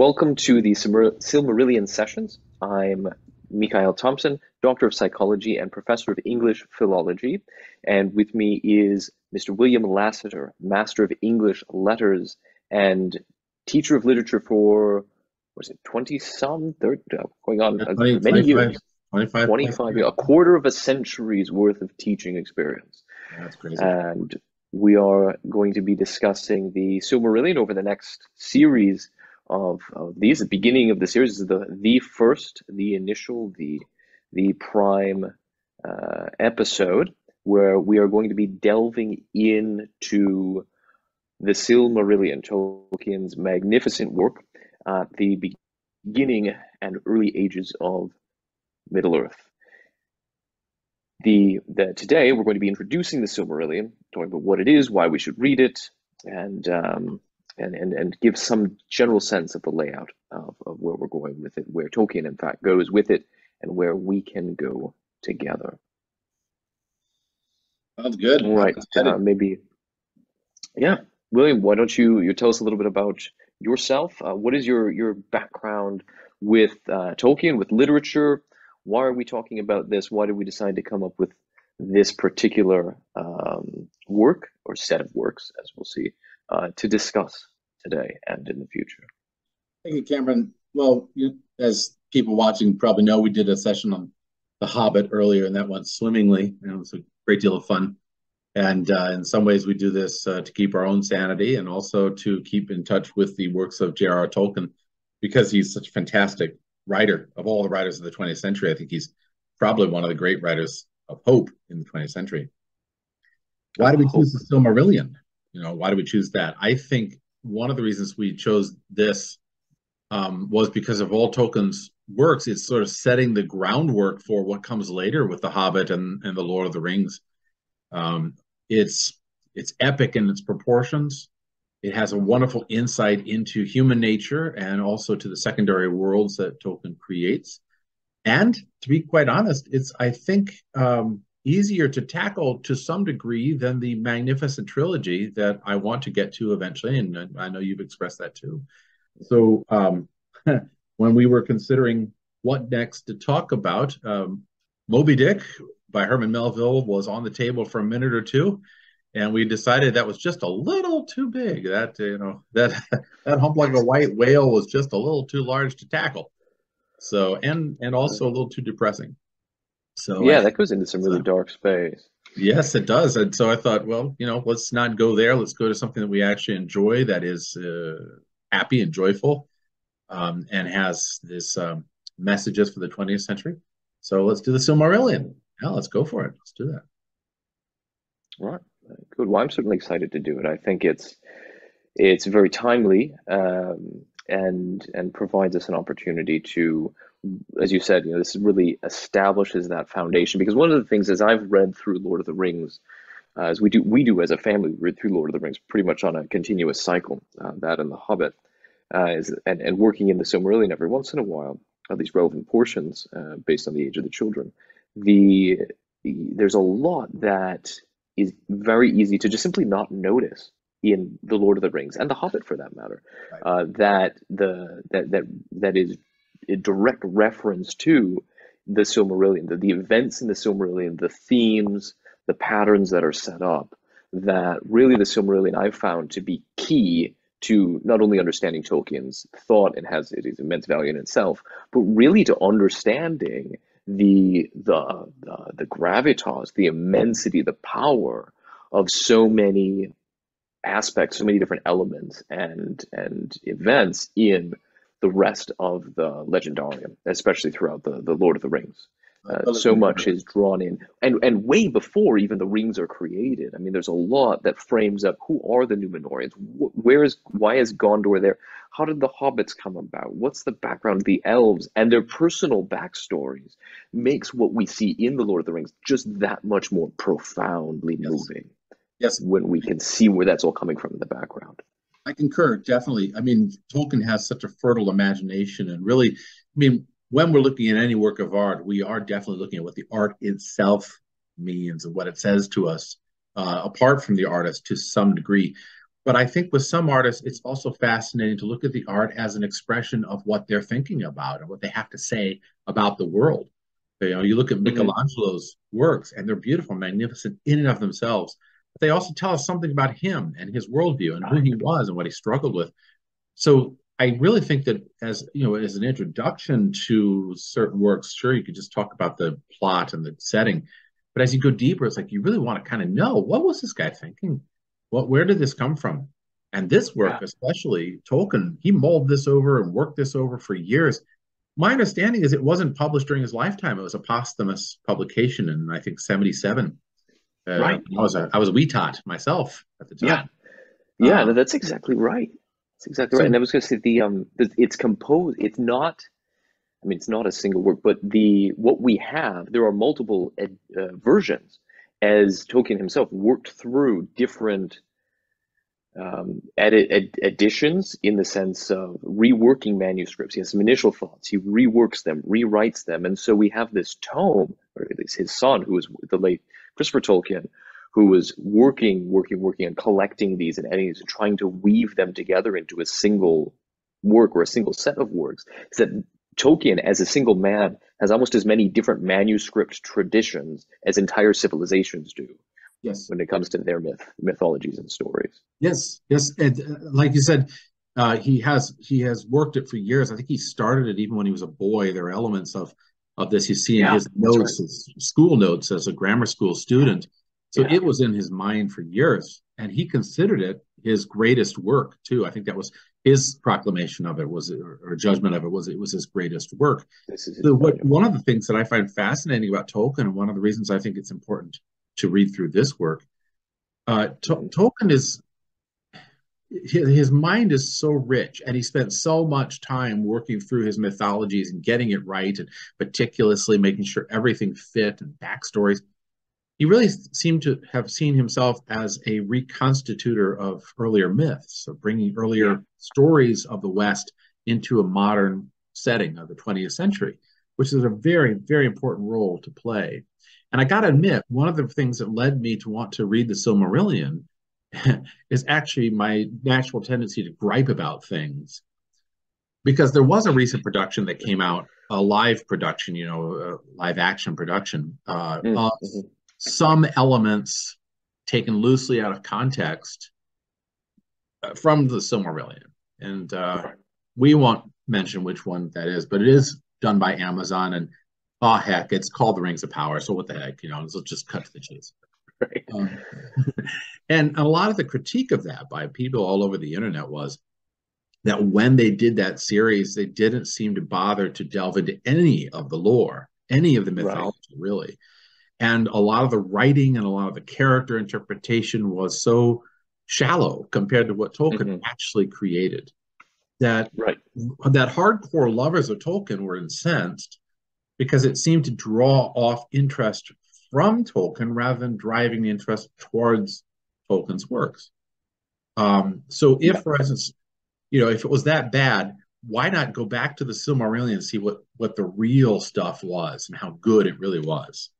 Welcome to the Silmarillion sessions. I'm Mikael Thompson, Doctor of Psychology and Professor of English Philology. And with me is Mr. William Lasseter, Master of English Letters and Teacher of Literature for, was it 20 some, uh, going on 20, many 25, years? 25, 25 years, a quarter of a century's worth of teaching experience. That's crazy. And we are going to be discussing the Silmarillion over the next series of, of these. The beginning of the series is the the first, the initial, the the prime uh, episode where we are going to be delving into the Silmarillion, Tolkien's magnificent work, at the beginning and early ages of Middle Earth. The, the today we're going to be introducing the Silmarillion, talking about what it is, why we should read it, and um, and, and, and give some general sense of the layout of, of where we're going with it, where Tolkien, in fact, goes with it, and where we can go together. Sounds good. All right. Uh, maybe, yeah. William, why don't you, you tell us a little bit about yourself? Uh, what is your, your background with uh, Tolkien, with literature? Why are we talking about this? Why did we decide to come up with this particular um, work or set of works, as we'll see, uh, to discuss today and in the future. Thank you, Cameron. Well, you, as people watching probably know, we did a session on The Hobbit earlier, and that went swimmingly. And it was a great deal of fun. And uh, in some ways, we do this uh, to keep our own sanity and also to keep in touch with the works of J.R.R. Tolkien because he's such a fantastic writer of all the writers of the 20th century. I think he's probably one of the great writers of hope in the 20th century. Why do we choose the Silmarillion? You know, why do we choose that? I think one of the reasons we chose this um, was because of all Tolkien's works. It's sort of setting the groundwork for what comes later with The Hobbit and, and The Lord of the Rings. Um, it's it's epic in its proportions. It has a wonderful insight into human nature and also to the secondary worlds that Tolkien creates. And to be quite honest, it's I think um, easier to tackle to some degree than the magnificent trilogy that I want to get to eventually, and I know you've expressed that too. So um, when we were considering what next to talk about, um, Moby Dick by Herman Melville was on the table for a minute or two, and we decided that was just a little too big. That you know that that hump like a white whale was just a little too large to tackle. So and and also a little too depressing. So yeah, I, that goes into some really so, dark space. Yes, it does. And so I thought, well, you know, let's not go there. Let's go to something that we actually enjoy, that is uh, happy and joyful, um, and has this um, messages for the 20th century. So let's do the Silmarillion. Yeah, let's go for it. Let's do that. Right. Good. Well, I'm certainly excited to do it. I think it's it's very timely um, and and provides us an opportunity to as you said, you know, this really establishes that foundation. Because one of the things, as I've read through Lord of the Rings, uh, as we do, we do as a family, read through Lord of the Rings pretty much on a continuous cycle. Uh, that and The Hobbit, uh, is, and and working in the Silmarillion every once in a while, at least relevant portions uh, based on the age of the children. The, the there's a lot that is very easy to just simply not notice in the Lord of the Rings and the Hobbit, for that matter. Right. Uh, that the that that that is a direct reference to the Silmarillion, the, the events in the Silmarillion, the themes, the patterns that are set up, that really the Silmarillion I've found to be key to not only understanding Tolkien's thought and has it is immense value in itself, but really to understanding the the the, the gravitas, the immensity, the power of so many aspects, so many different elements and and events in the rest of the legendarium, especially throughout the, the Lord of the Rings. Uh, so much is drawn in, and and way before even the rings are created. I mean, there's a lot that frames up who are the Numenoreans, where is why is Gondor there, how did the hobbits come about, what's the background of the elves, and their personal backstories makes what we see in the Lord of the Rings just that much more profoundly yes. moving. Yes, when we can see where that's all coming from in the background. I concur, definitely. I mean, Tolkien has such a fertile imagination, and really, I mean, when we're looking at any work of art, we are definitely looking at what the art itself means and what it says to us, uh, apart from the artist to some degree. but I think with some artists, it's also fascinating to look at the art as an expression of what they're thinking about and what they have to say about the world. You know, you look at mm-hmm. Michelangelo's works, and they're beautiful, magnificent in and of themselves. They also tell us something about him and his worldview and who he was and what he struggled with. So I really think that as you know, as an introduction to certain works, sure you could just talk about the plot and the setting, but as you go deeper, it's like you really want to kind of know what was this guy thinking? What where did this come from? And this work, yeah. especially Tolkien, he mulled this over and worked this over for years. My understanding is it wasn't published during his lifetime. It was a posthumous publication in I think '77. Uh, right. I was a I was a wee tot myself at the time. Yeah, yeah, um, that's exactly right. That's exactly so, right. And I was going to say the um, it's composed. It's not. I mean, it's not a single work, but the what we have, there are multiple ed, uh, versions, as Tolkien himself worked through different um, edit, ed, additions in the sense of reworking manuscripts. He has some initial thoughts. He reworks them, rewrites them, and so we have this tome, or at least his son, who was the late Christopher Tolkien, who was working, working, working on collecting these and editing these and trying to weave them together into a single work or a single set of works. Is that Tolkien, as a single man, has almost as many different manuscript traditions as entire civilizations do. Yes. When it comes to their myth, mythologies, and stories. Yes, yes, and uh, like you said, uh, he has he has worked it for years. I think he started it even when he was a boy. There are elements of of this you see in yeah, his notes, right. his school notes as a grammar school student. So yeah. it was in his mind for years, and he considered it his greatest work too. I think that was his proclamation of it was or judgment of it was it was his greatest work. So what, one of the things that I find fascinating about Tolkien, and one of the reasons I think it's important to read through this work, uh, mm-hmm. Tolkien is his mind is so rich and he spent so much time working through his mythologies and getting it right and meticulously making sure everything fit and backstories he really seemed to have seen himself as a reconstitutor of earlier myths, of bringing earlier yeah. stories of the West into a modern setting of the 20th century, which is a very, very important role to play. And I got to admit, one of the things that led me to want to read the Silmarillion is actually my natural tendency to gripe about things. Because there was a recent production that came out, a live production, you know, a live action production uh, mm-hmm. of some elements taken loosely out of context uh, from the Silmarillion. And uh, we won't mention which one that is, but it is done by Amazon. And oh, heck, it's called The Rings of Power. So what the heck, you know, let's just cut to the chase. Right. Um, and a lot of the critique of that by people all over the internet was that when they did that series, they didn't seem to bother to delve into any of the lore, any of the mythology, right. really and a lot of the writing and a lot of the character interpretation was so shallow compared to what Tolkien mm-hmm. actually created that right. that hardcore lovers of Tolkien were incensed because it seemed to draw off interest from Tolkien rather than driving the interest towards Tolkien's works. Um, so if, yeah. for instance, you know, if it was that bad, why not go back to the Silmarillion and see what what the real stuff was and how good it really was?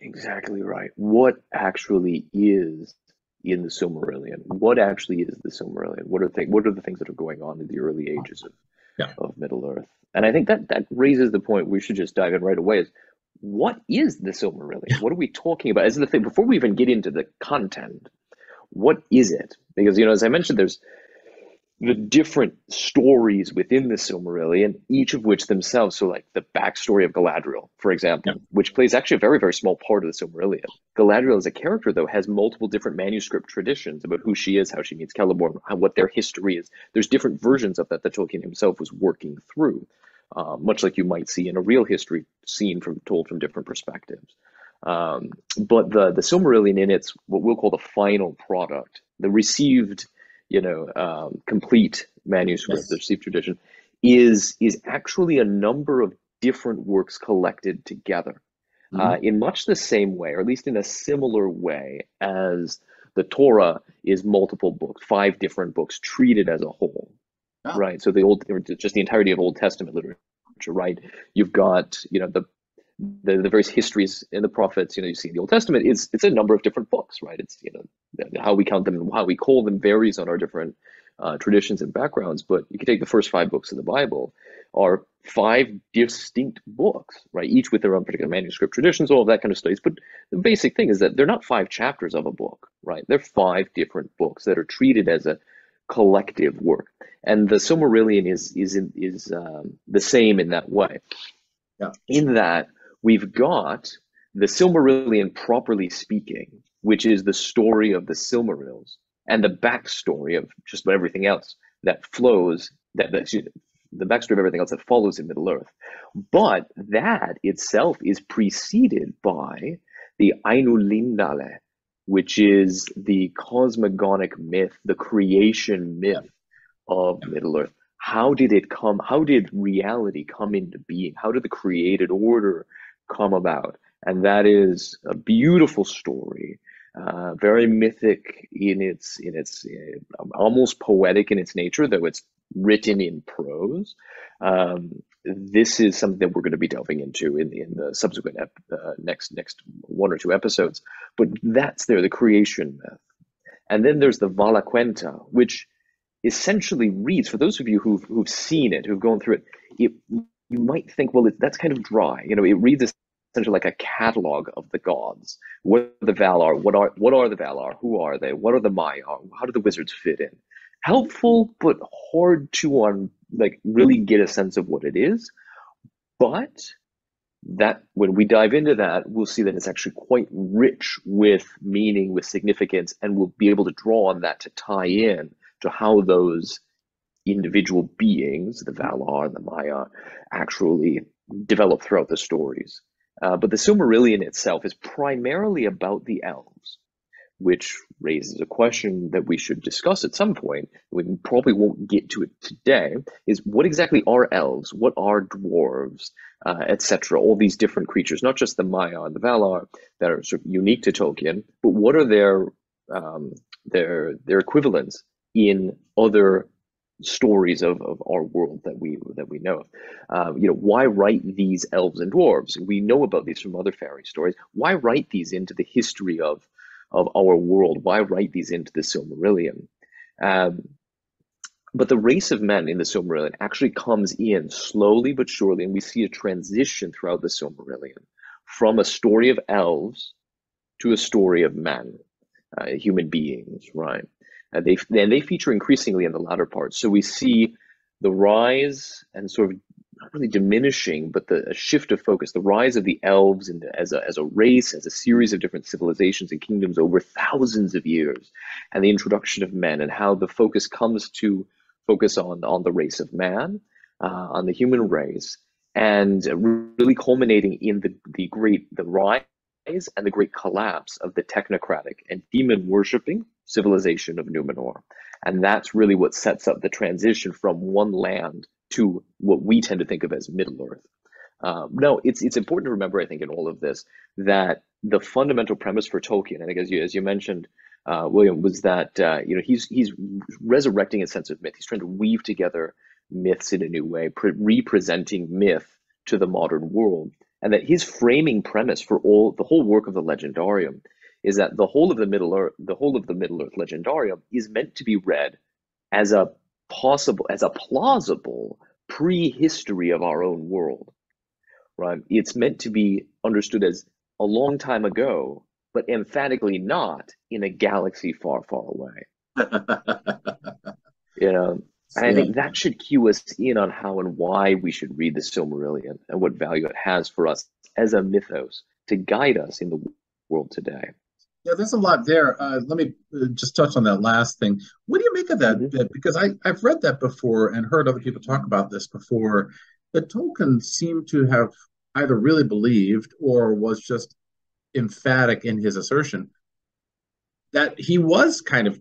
Exactly right. What actually is in the Silmarillion? What actually is the Silmarillion? What are th- what are the things that are going on in the early ages of yeah. of Middle Earth? And I think that that raises the point we should just dive in right away is what is the Silmarillion? What are we talking about? As the thing before we even get into the content, what is it? Because you know, as I mentioned, there's the different stories within the Silmarillion, each of which themselves, so like the backstory of Galadriel, for example, yeah. which plays actually a very, very small part of the Silmarillion. Galadriel as a character, though, has multiple different manuscript traditions about who she is, how she meets Celeborn, how, what their history is. There's different versions of that that Tolkien himself was working through, uh, much like you might see in a real history seen from told from different perspectives. Um, but the the Silmarillion in its what we'll call the final product, the received you know, um, complete manuscript, yes. the received tradition, is is actually a number of different works collected together mm-hmm. uh, in much the same way, or at least in a similar way as the Torah is multiple books, five different books treated as a whole, oh. right? So the old, just the entirety of Old Testament literature, right? You've got, you know, the the, the various histories in the prophets, you know, you see in the Old Testament, it's it's a number of different books, right? It's you know how we count them and how we call them varies on our different uh, traditions and backgrounds. But you can take the first five books of the Bible, are five distinct books, right? Each with their own particular manuscript traditions, all of that kind of studies. But the basic thing is that they're not five chapters of a book, right? They're five different books that are treated as a collective work. And the Silmarillion is is in, is um, the same in that way. Yeah. In that we've got the Silmarillion properly speaking, which is the story of the Silmarils and the backstory of just about everything else that flows that, that the backstory of everything else that follows in Middle Earth. But that itself is preceded by the Ainulindale, which is the cosmogonic myth, the creation myth of Middle Earth. How did it come? How did reality come into being? How did the created order come about? And that is a beautiful story, uh, very mythic in its in its uh, almost poetic in its nature, though it's written in prose. Um, this is something that we're going to be delving into in, in the subsequent ep- uh, next next one or two episodes. But that's there, the creation myth. And then there's the Valaquenta, which essentially reads, for those of you who've, who've seen it, who've gone through it, it you might think, well, it, that's kind of dry. You know, it reads essentially like a catalog of the gods. What are the Valar? What are what are the Valar? Who are they? What are the Maiar? How do the wizards fit in? helpful but hard to on like really get a sense of what it is. But that when we dive into that, we'll see that it's actually quite rich with meaning, with significance, and we'll be able to draw on that to tie in to how those individual beings, the Valar and the Maiar, actually develop throughout the stories. Uh, but the Silmarillion itself is primarily about the elves which raises a question that we should discuss at some point. We probably won't get to it today. Is what exactly are elves? What are dwarves, uh, etc.? All these different creatures, not just the Maiar and the Valar, that are sort of unique to Tolkien, but what are their um, their their equivalents in other stories of, of our world that we that we know of. Uh, you know, why write these elves and dwarves? We know about these from other fairy stories. Why write these into the history of of our world. Why write these into the Silmarillion? Um, but the race of men in the Silmarillion actually comes in slowly but surely, and we see a transition throughout the Silmarillion from a story of elves to a story of men, uh, human beings, right? They and they feature increasingly in the latter parts. So we see the rise and sort of not really diminishing, but the shift of focus, the rise of the elves and as a, as a race, as a series of different civilizations and kingdoms over thousands of years, and the introduction of men and how the focus comes to focus on, on the race of man, uh, on the human race, and really culminating in the, the great, the rise and the great collapse of the technocratic and demon worshipping civilization of Numenor. And that's really what sets up the transition from one land to what we tend to think of as Middle Earth. Um, no, it's it's important to remember, I think, in all of this, that the fundamental premise for Tolkien, I think, as you as you mentioned, uh, William, was that uh, you know he's he's resurrecting a sense of myth. He's trying to weave together myths in a new way, pre- representing myth to the modern world, and that his framing premise for all the whole work of the Legendarium is that the whole of the Middle Earth, the whole of the Middle Earth Legendarium, is meant to be read as a possible, as a plausible prehistory of our own world, right? It's meant to be understood as a long time ago, but emphatically not in a galaxy far, far away. you know, and I think that should cue us in on how and why we should read the Silmarillion and what value it has for us as a mythos to guide us in the world today. Yeah, there's a lot there. Uh, let me uh, just touch on that last thing. What do you make of that mm-hmm. bit? Because I, I've read that before and heard other people talk about this before. That Tolkien seemed to have either really believed or was just emphatic in his assertion that he was kind of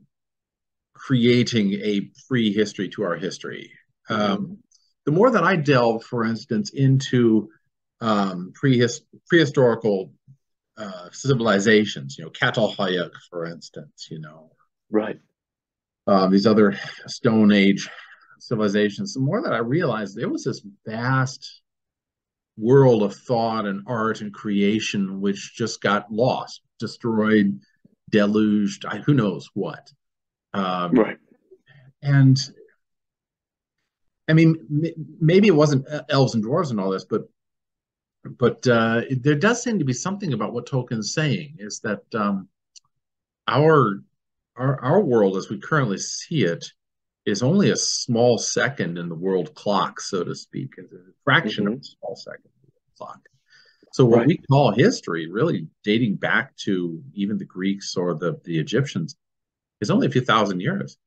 creating a prehistory to our history. Mm-hmm. Um, the more that I delve, for instance, into um, prehist- prehistorical uh, civilizations, you know, Catalhoyuk, for instance, you know. Right. Um, these other Stone Age civilizations. The more that I realized there was this vast world of thought and art and creation, which just got lost, destroyed, deluged, who knows what. Um, right. And I mean, maybe it wasn't elves and dwarves and all this, but but uh, there does seem to be something about what Tolkien's saying is that um, our our our world as we currently see it is only a small second in the world clock, so to speak, a fraction mm-hmm. of a small second in the clock. So what right. we call history, really dating back to even the Greeks or the, the Egyptians, is only a few thousand years.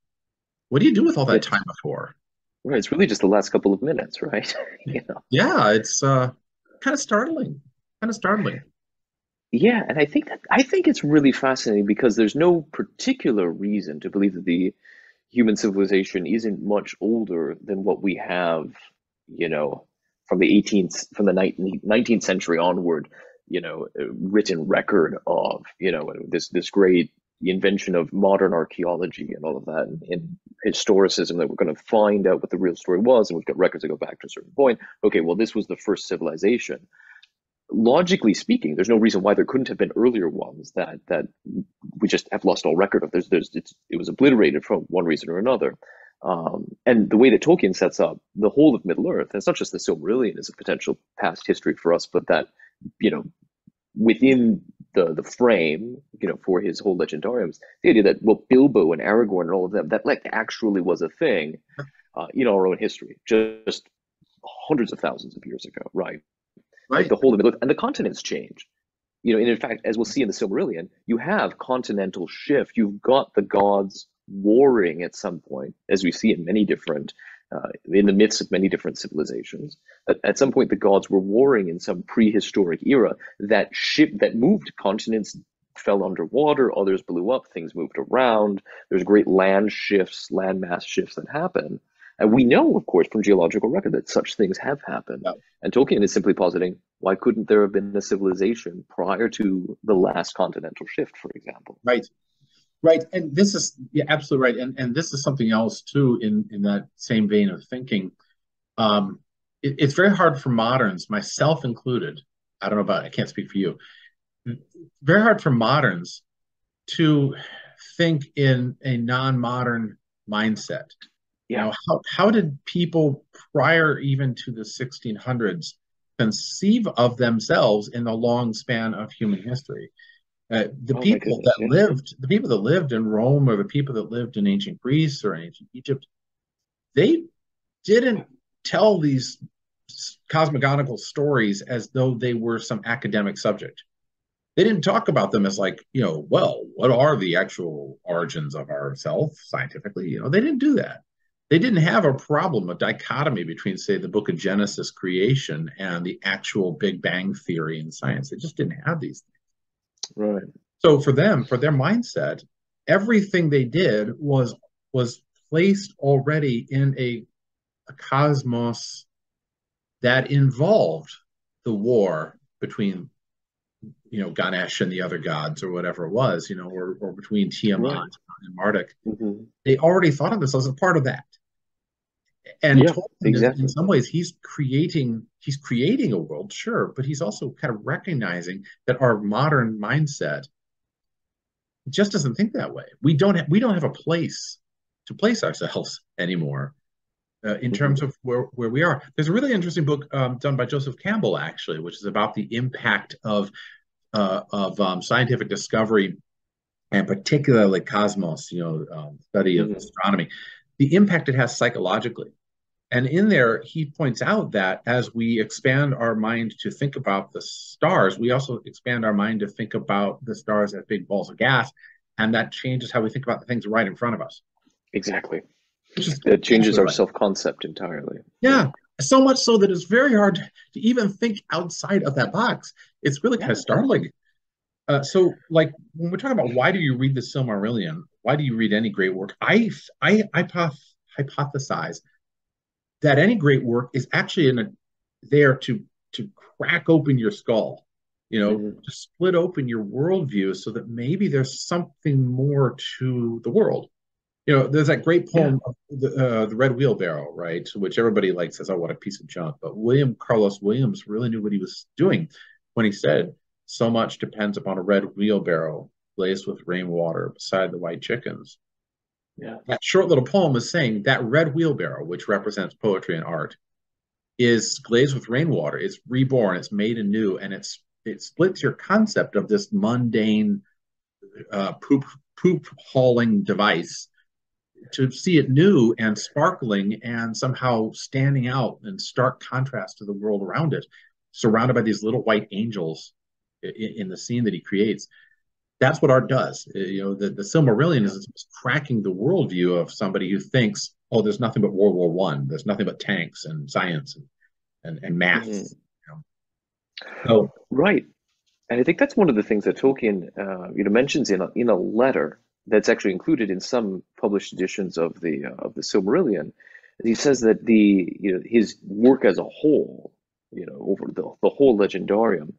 What do you do with all that time before? Right, it's really just the last couple of minutes, right? you know? Yeah, it's uh, kind of startling. Kind of startling. Yeah, and I think that I think it's really fascinating because there's no particular reason to believe that the human civilization isn't much older than what we have, you know, from the 18th, from the 19th century onward, you know, written record of, you know, this this great invention of modern archaeology and all of that and, and historicism that we're going to find out what the real story was and we've got records that go back to a certain point okay well this was the first civilization logically speaking, there's no reason why there couldn't have been earlier ones that that we just have lost all record of. There's, there's, it was obliterated for one reason or another. Um, and the way that Tolkien sets up the whole of Middle Earth, and it's not just the Silmarillion as a potential past history for us, but that you know within the the frame, you know, for his whole legendariums, the idea that well, Bilbo and Aragorn and all of them, that like actually was a thing uh, in our own history, just hundreds of thousands of years ago, right? Right. Like the whole of Middle and the continents change. You know, and in fact, as we'll see in the Silmarillion, you have continental shift. You've got the gods warring at some point, as we see in many different, uh, in the midst of many different civilizations. At, at some point, the gods were warring in some prehistoric era. That ship that moved continents fell underwater, others blew up, things moved around. There's great land shifts, land mass shifts that happen. And we know, of course, from geological record that such things have happened. Yeah. And Tolkien is simply positing why couldn't there have been a civilization prior to the last continental shift, for example? Right. Right. And this is yeah, absolutely right. And and this is something else too in, in that same vein of thinking. Um, it, it's very hard for moderns, myself included. I don't know about I can't speak for you. Very hard for moderns to think in a non-modern mindset you know how, how did people prior even to the 1600s conceive of themselves in the long span of human history uh, the oh people that yeah. lived the people that lived in rome or the people that lived in ancient greece or ancient egypt they didn't tell these cosmogonical stories as though they were some academic subject they didn't talk about them as like you know well what are the actual origins of ourself scientifically you know they didn't do that they didn't have a problem, a dichotomy between, say, the book of Genesis creation and the actual Big Bang theory in science. They just didn't have these things. Right. So for them, for their mindset, everything they did was was placed already in a, a cosmos that involved the war between you know Ganesh and the other gods or whatever it was, you know, or, or between Tiamat right. and Marduk. Mm-hmm. They already thought of themselves as a part of that and yeah, exactly. in some ways he's creating he's creating a world sure but he's also kind of recognizing that our modern mindset just doesn't think that way we don't have we don't have a place to place ourselves anymore uh, in mm-hmm. terms of where, where we are there's a really interesting book um, done by joseph campbell actually which is about the impact of uh, of um, scientific discovery and particularly cosmos you know um, study of mm-hmm. astronomy the impact it has psychologically and in there, he points out that as we expand our mind to think about the stars, we also expand our mind to think about the stars as big balls of gas. And that changes how we think about the things right in front of us. Exactly. It changes our right. self concept entirely. Yeah. So much so that it's very hard to even think outside of that box. It's really kind of startling. Uh, so, like when we're talking about why do you read the Silmarillion, why do you read any great work? I I, I hypothesize that any great work is actually in a, there to to crack open your skull, you know, mm-hmm. to split open your worldview so that maybe there's something more to the world. you know, there's that great poem, yeah. the, uh, the Red Wheelbarrow, right? Which everybody like says, "Oh, what a piece of junk." But William Carlos Williams really knew what he was doing when he said, "So much depends upon a red wheelbarrow laced with rainwater beside the white chickens." Yeah. That short little poem is saying that red wheelbarrow, which represents poetry and art, is glazed with rainwater. It's reborn. It's made anew, and it's it splits your concept of this mundane uh, poop poop hauling device to see it new and sparkling and somehow standing out in stark contrast to the world around it, surrounded by these little white angels in, in the scene that he creates. That's what art does. Uh, you know, the, the Silmarillion is cracking the worldview of somebody who thinks, oh, there's nothing but World War One. There's nothing but tanks and science and and, and math. Mm-hmm. You know? So right, and I think that's one of the things that Tolkien, uh, you know, mentions in a, in a letter that's actually included in some published editions of the uh, of the Silmarillion. He says that the you know his work as a whole, you know, over the, the whole legendarium,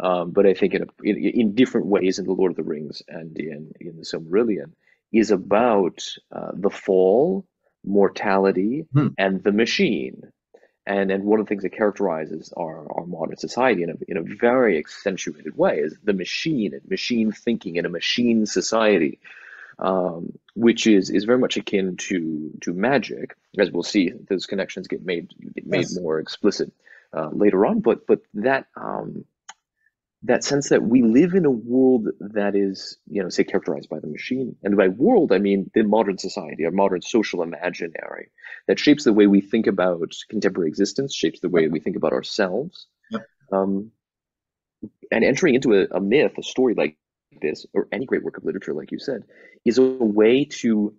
um, but I think in, a, in, in different ways in the Lord of the Rings and in in the Silmarillion, is about uh, the fall, mortality, hmm. and the machine. And, and one of the things that characterizes our, our modern society in a, in a very accentuated way is the machine and machine thinking in a machine society um, which is is very much akin to to magic, as we'll see. Those connections get made get made yes. more explicit uh, later on. But but that um, that sense that we live in a world that is, you know, say characterized by the machine, and by world I mean the modern society, our modern social imaginary that shapes the way we think about contemporary existence, shapes the way we think about ourselves. Yep. Um, and entering into a, a myth, a story like this, or any great work of literature, like you said, is a way to,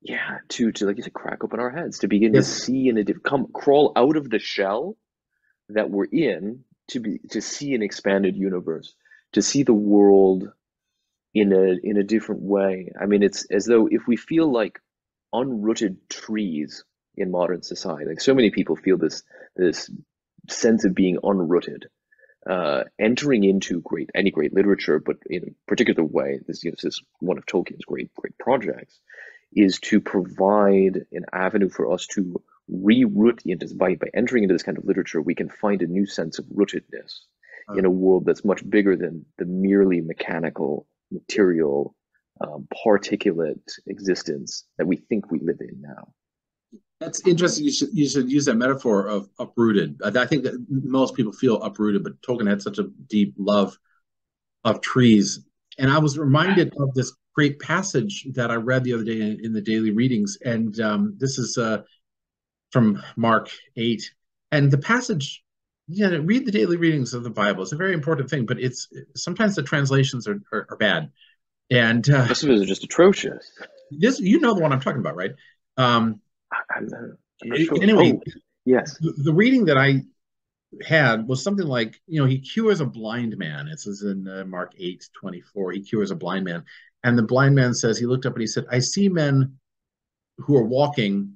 yeah, to to like you said, crack open our heads, to begin yes. to see and to come crawl out of the shell that we're in, to be to see an expanded universe, to see the world in a in a different way. I mean, it's as though if we feel like unrooted trees in modern society, like so many people feel this this sense of being unrooted uh, entering into great any great literature, but in a particular way, this, you know, this is one of Tolkien's great great projects, is to provide an avenue for us to reroot into by by entering into this kind of literature, we can find a new sense of rootedness in a world that's much bigger than the merely mechanical, material, um, particulate existence that we think we live in now. That's interesting. You should you should use that metaphor of uprooted. I think that most people feel uprooted, but Tolkien had such a deep love of trees. And I was reminded of this great passage that I read the other day in, in the daily readings, and um, this is uh, from Mark eight. And the passage, yeah, read the daily readings of the Bible. It's a very important thing, but it's sometimes the translations are are, are bad, and uh, this is just atrocious. This you know the one I'm talking about, right? Um, not sure. Anyway, oh, yes. The, the, reading that I had was something like, you know, he cures a blind man. This is in uh, Mark 8 24, he cures a blind man. And the blind man says, he looked up and he said, I see men who are walking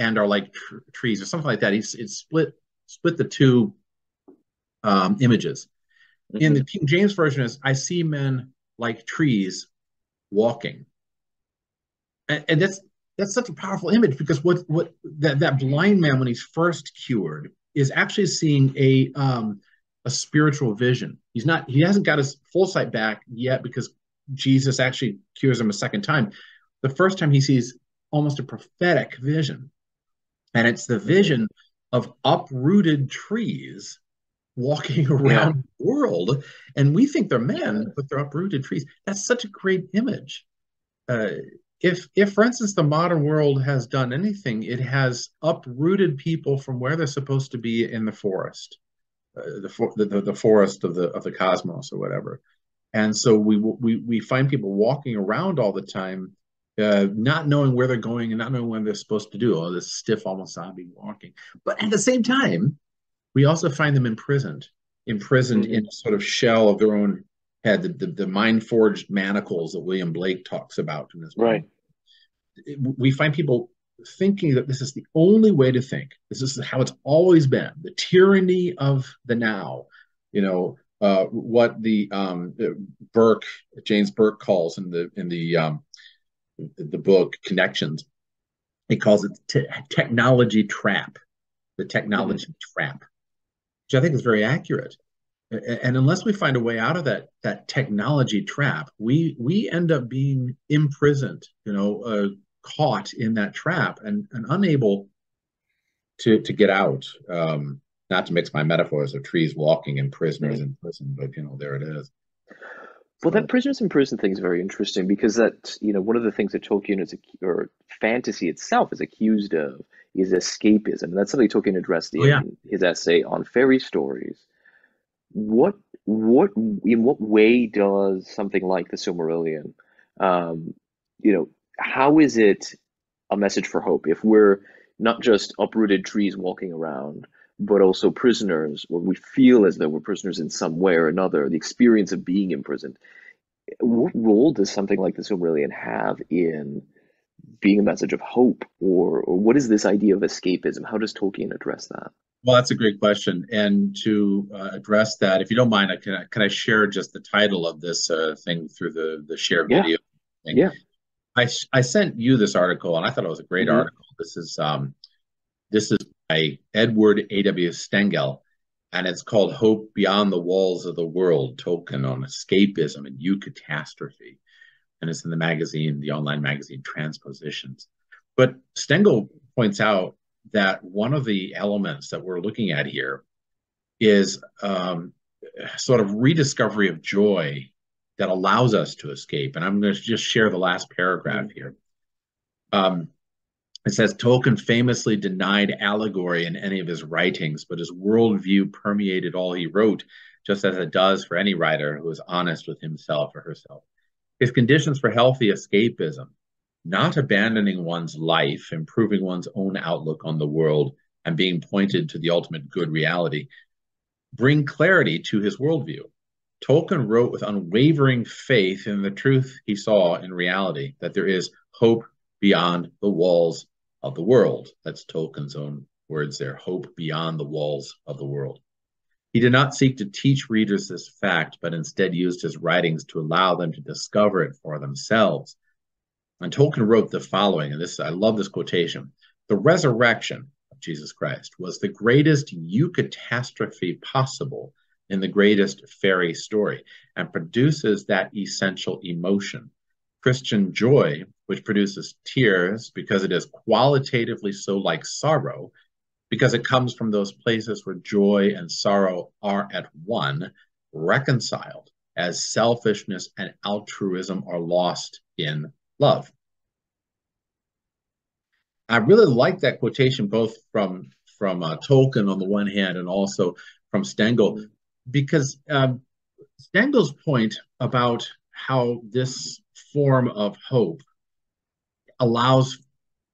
and are like tr- trees or something like that. He's it split split the two um, images. Mm-hmm. In the King James version is I see men like trees walking. And, and that's that's such a powerful image because what what that, that blind man when he's first cured is actually seeing a um a spiritual vision. He's not he hasn't got his full sight back yet because Jesus actually cures him a second time. The first time he sees almost a prophetic vision. And it's the vision of uprooted trees walking around yeah. the world. And we think they're men, but they're uprooted trees. That's such a great image. Uh, if if for instance the modern world has done anything it has uprooted people from where they're supposed to be in the forest uh, the, the the forest of the of the cosmos or whatever and so we we we find people walking around all the time uh, not knowing where they're going and not knowing what they're supposed to do all this stiff almost zombie walking but at the same time we also find them imprisoned imprisoned mm-hmm. in a sort of shell of their own head, the, the, the mind forged manacles that William Blake talks about in his book. Right. We find people thinking that this is the only way to think. This is how it's always been. The tyranny of the now. You know uh, what the um, Burke James Burke calls in the in the um, the book Connections, he calls it te- technology trap, the technology mm-hmm. trap, which I think is very accurate. And unless we find a way out of that that technology trap, we we end up being imprisoned, you know, uh, caught in that trap and, and unable to to get out. Um, not to mix my metaphors of trees walking and prisoners mm-hmm. in prison, but you know, there it is. Well, that prisoners in prison thing is very interesting because that you know one of the things that Tolkien is or fantasy itself is accused of is escapism. And that's something Tolkien addressed in oh, yeah. his essay on fairy stories. What what in what way does something like the Silmarillion, um, you know, how is it a message for hope if we're not just uprooted trees walking around, but also prisoners, or we feel as though we're prisoners in some way or another, the experience of being imprisoned. What role does something like the Silmarillion have in being a message of hope, or, or what is this idea of escapism? How does Tolkien address that? Well, that's a great question. And to uh, address that, if you don't mind, I can, can I share just the title of this uh, thing through the, the share video? Yeah. Thing? yeah. I, I sent you this article, and I thought it was a great mm-hmm. article. This is um, this is by Edward A.W. Stengel, and it's called Hope Beyond the Walls of the World, Tolkien on Escapism and Eucatastrophe. And it's in the magazine, the online magazine Transpositions. But Stengel points out that one of the elements that we're looking at here is um, sort of rediscovery of joy that allows us to escape. And I'm going to just share the last paragraph here. Um, it says Tolkien famously denied allegory in any of his writings, but his worldview permeated all he wrote, just as it does for any writer who is honest with himself or herself. His conditions for healthy escapism, not abandoning one's life, improving one's own outlook on the world, and being pointed to the ultimate good reality, bring clarity to his worldview. Tolkien wrote with unwavering faith in the truth he saw in reality, that there is hope beyond the walls of the world. That's Tolkien's own words there hope beyond the walls of the world. He did not seek to teach readers this fact, but instead used his writings to allow them to discover it for themselves. And Tolkien wrote the following, and this I love this quotation: "The resurrection of Jesus Christ was the greatest eucatastrophe possible in the greatest fairy story, and produces that essential emotion, Christian joy, which produces tears because it is qualitatively so like sorrow, because it comes from those places where joy and sorrow are at one, reconciled, as selfishness and altruism are lost in love. I really like that quotation, both from from uh, Tolkien on the one hand and also from Stengel, because um, Stengel's point about how this form of hope allows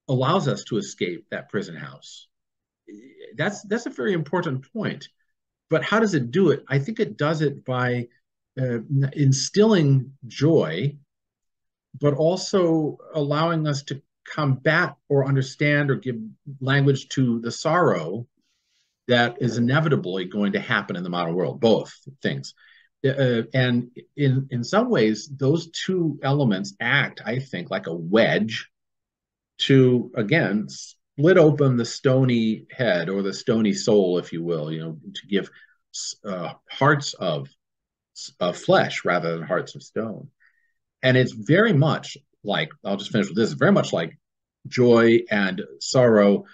allows us to escape that prison house. That's that's a very important point. But how does it do it? I think it does it by uh, instilling joy, but also allowing us to combat or understand or give language to the sorrow that is inevitably going to happen in the modern world. Both things. Uh, and in in some ways, those two elements act, I think, like a wedge to again split open the stony head or the stony soul, if you will, you know, to give uh, hearts of of flesh rather than hearts of stone. And it's very much like I'll just finish with this. Very much like joy and sorrow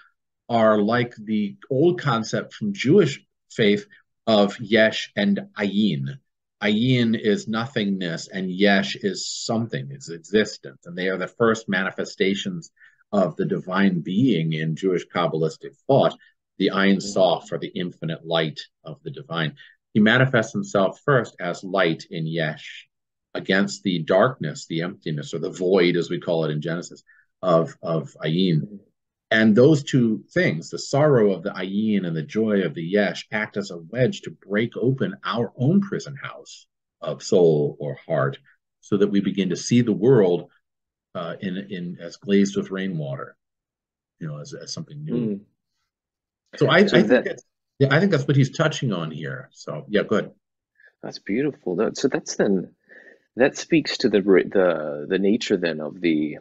are like the old concept from Jewish faith of yesh and ayin, Ayin is nothingness and Yesh is something, is existence. And they are the first manifestations of the divine being in Jewish Kabbalistic thought, the Ein mm-hmm. Sof, or the infinite light of the divine. He manifests himself first as light in Yesh against the darkness, the emptiness, or the void, as we call it in Genesis, of, of Ayin. And those two things, the sorrow of the ayin and the joy of the yesh, act as a wedge to break open our own prison house of soul or heart, so that we begin to see the world uh, in in as glazed with rainwater, you know, as, as something new. Mm. So I, so I that, think yeah, I think that's what he's touching on here. So yeah, good. That's beautiful. That, So that's then that speaks to the the the nature then of the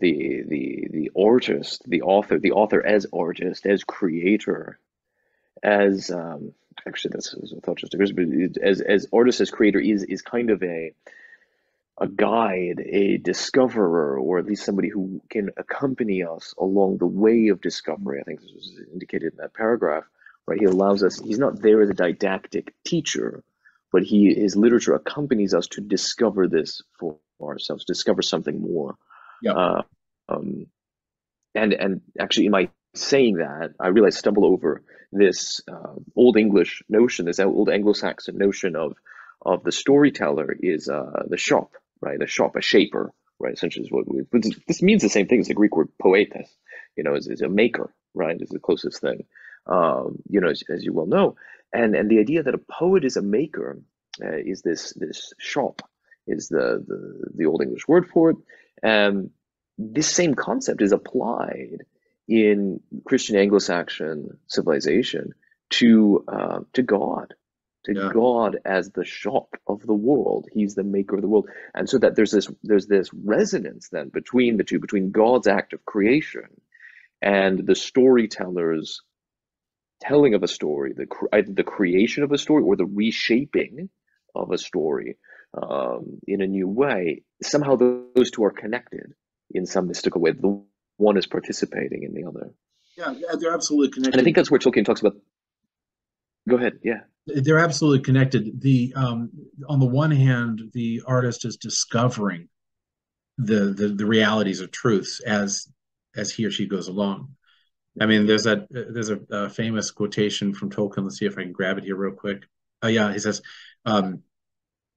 the the the artist, the author, the author as artist, as creator, as um, actually that's a thought just but as as artist as creator is is kind of a a guide, a discoverer, or at least somebody who can accompany us along the way of discovery. I think this was indicated in that paragraph, right? He allows us, he's not there as a didactic teacher, but he his literature accompanies us to discover this for ourselves, discover something more. Yeah. Uh, um, and and actually, in my saying that, I realized stumble over this uh, old English notion, this old Anglo-Saxon notion of of the storyteller is uh, the scop, right? A scop, a shaper, right? Essentially, is what we, this means the same thing as the Greek word poetes, you know, is, is a maker, right? Is the closest thing, um, you know, as, as you well know and and the idea that a poet is a maker uh, is this this scop is the, the the old English word for it. Um, this same concept is applied in Christian Anglo-Saxon civilization to uh, to God, to Yeah. God as the scop of the world. He's the maker of the world, and so that there's this there's this resonance then between the two, between God's act of creation and the storyteller's telling of a story, the either the creation of a story or the reshaping of a story um, in a new way. Somehow those two are connected in some mystical way. The one is participating in the other, Yeah, yeah, they're absolutely connected. and I think that's where Tolkien talks about. Go ahead. Yeah. They're absolutely connected. The um, on the one hand, the artist is discovering the, the the realities of truths as as he or she goes along. I mean, there's that there's a, a famous quotation from Tolkien. Let's see if I can grab it here real quick. Oh yeah, he says, um,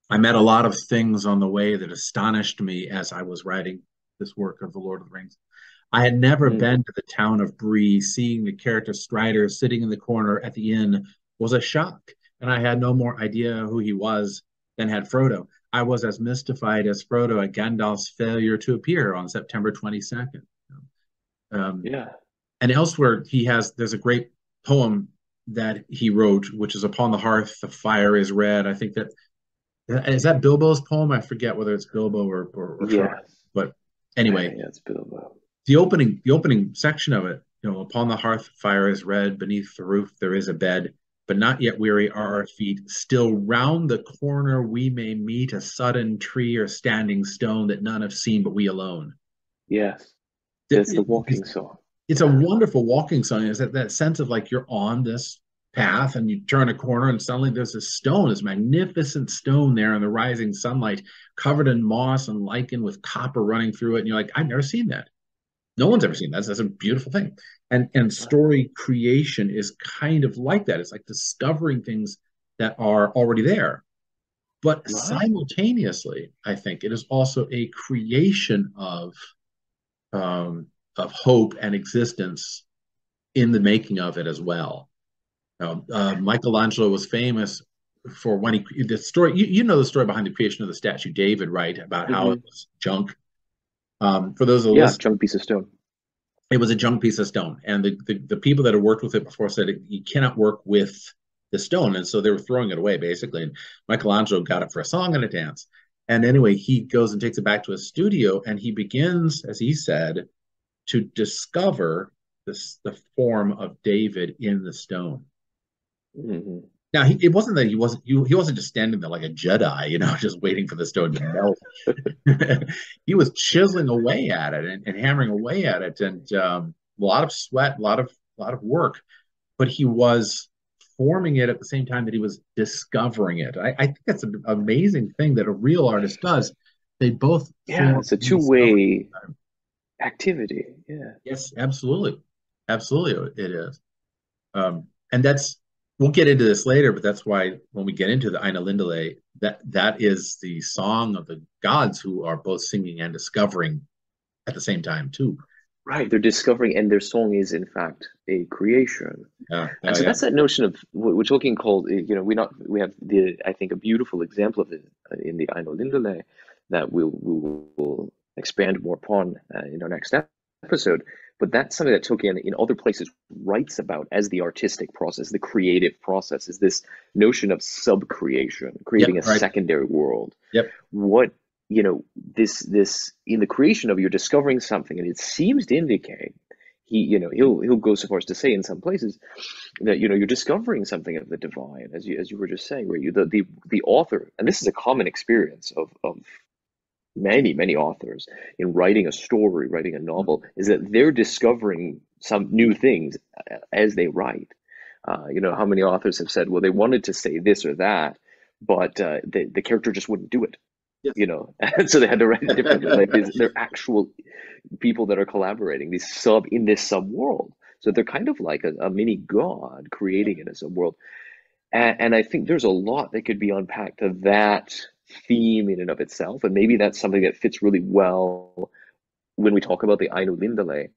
"I met a lot of things on the way that astonished me as I was writing this work of the Lord of the Rings. I had never Mm. been to the town of Bree. Seeing the character Strider sitting in the corner at the inn was a shock, and I had no more idea who he was than had Frodo. I was as mystified as Frodo at Gandalf's failure to appear on September 22nd. Um, Yeah. and elsewhere, he has there's a great poem that he wrote, which is upon the hearth, the fire is red. I think that is that Bilbo's poem. I forget whether it's Bilbo or or, or Yeah. But anyway, Yeah, it's Bilbo. the opening the opening section of it you know upon the hearth fire is red beneath the roof there is a bed but not yet weary are our feet. Still round the corner we may meet a sudden tree or standing stone that none have seen but we alone. Yes. It's the walking song. it's a wonderful walking song. Is that that sense of like you're on this path and you turn a corner and suddenly there's this stone this magnificent stone there in the rising sunlight covered in moss and lichen with copper running through it. And you're like i've never seen that no one's ever seen that. That's a beautiful thing. And and story creation is kind of like that. It's like discovering things that are already there. But simultaneously, I think it is also a creation of um, of hope and existence in the making of it as well. Now, uh, Michelangelo was famous for when he the story. You, you know the story behind the creation of the statue David, right? About how it was junk. Um, for those of Yeah, listeners, chunk piece of stone. it was a junk piece of stone. And the, the, the people that had worked with it before said you cannot work with the stone. And so they were throwing it away basically. And michelangelo got it for a song and a dance. And anyway he goes and takes it back to his studio and he begins as he said to discover this the form of david in the stone. Hmm now he, it wasn't that he wasn't he, he wasn't just standing there like a jedi you know just waiting for the stone to melt. He was chiseling away at it and, and hammering away at it and um, a lot of sweat a lot of a lot of work. But he was forming it at the same time that he was discovering it. I, I think that's an amazing thing that a real artist does. They both Yeah, it's a two-way activity. Yeah. yes absolutely. Absolutely it is. Um, and that's we'll get into this later but that's why when we get into the Ainulindalë, that that is the song of the gods who are both singing and discovering at the same time too Right. They're discovering, and their song is in fact a creation. yeah, And so yeah. that's that notion of what what Tolkien called, you know, we not we have the I think a beautiful example of it uh, in the Ainulindalë that we'll we will expand more upon uh, in our next episode. But that's something that Tolkien in other places writes about as the artistic process, the creative process, is this notion of sub-creation, creating Yep, a right. secondary world. Yep. What you know this this in the creation of you're discovering something and it seems to indicate he you know he'll he'll go so far as to say in some places that you know you're discovering something of the divine as you as you were just saying where you the the, the author and this is a common experience of of many many authors in writing a story writing a novel is that they're discovering some new things as they write. Uh, you know how many authors have said well they wanted to say this or that but uh, the, the character just wouldn't do it yes. you know? And so they had to write it differently. Like they're actual people that are collaborating these sub in this sub world so they're kind of like a, a mini god creating in a sub world and, and i think there's a lot that could be unpacked to that theme in and of itself and maybe that's something that fits really well when we talk about the Ainulindalë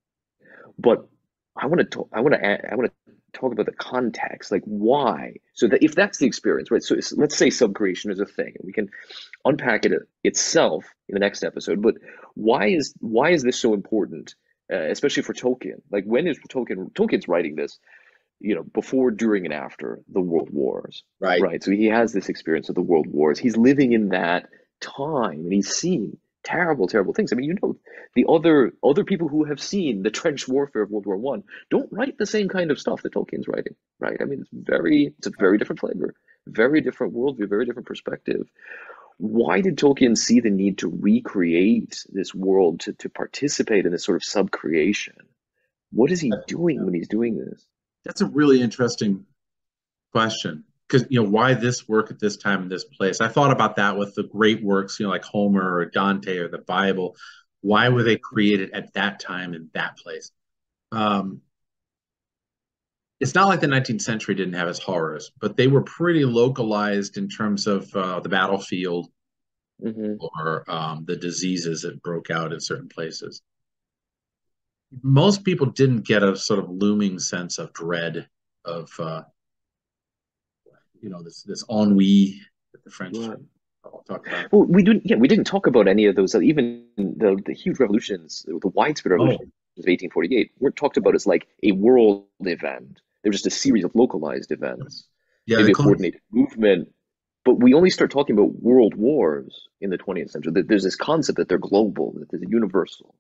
but I want to talk I want to I want to talk about the context, like why. So that if that's the experience, right? So let's say subcreation is a thing, and we can unpack it itself in the next episode. But why is why is this so important, uh, especially for Tolkien? Like when is Tolkien Tolkien's writing this? You know, before, during, and after the World Wars, right? Right. So he has this experience of the World Wars. He's living in that time, and he's seen terrible, terrible things. I mean, you know, the other other people who have seen the trench warfare of World War One don't write the same kind of stuff that Tolkien's writing, right? I mean, it's very, it's a very different flavor, very different worldview, very different perspective. Why did Tolkien see the need to recreate this world to, to participate in this sort of sub-creation? What is he doing when he's doing this? That's a really interesting question because you know why this work at this time in this place? I thought about that with the great works you know like homer or dante or the bible. Why were they created at that time in that place? Um, it's not like the 19th century didn't have its horrors but they were pretty localized in terms of uh, the battlefield mm-hmm. or um, the diseases that broke out in certain places most people didn't get a sort of looming sense of dread of uh, you know this this ennui that the French talk about. Well, we didn't. Yeah, we didn't talk about any of those. Even the the huge revolutions, the widespread revolutions oh. of 1848, weren't talked about as like a world event. They're just a series of localized events. Yeah, maybe a coordinated movement. But we only start talking about world wars in the 20th century. That there's this concept that they're global, that they're universal.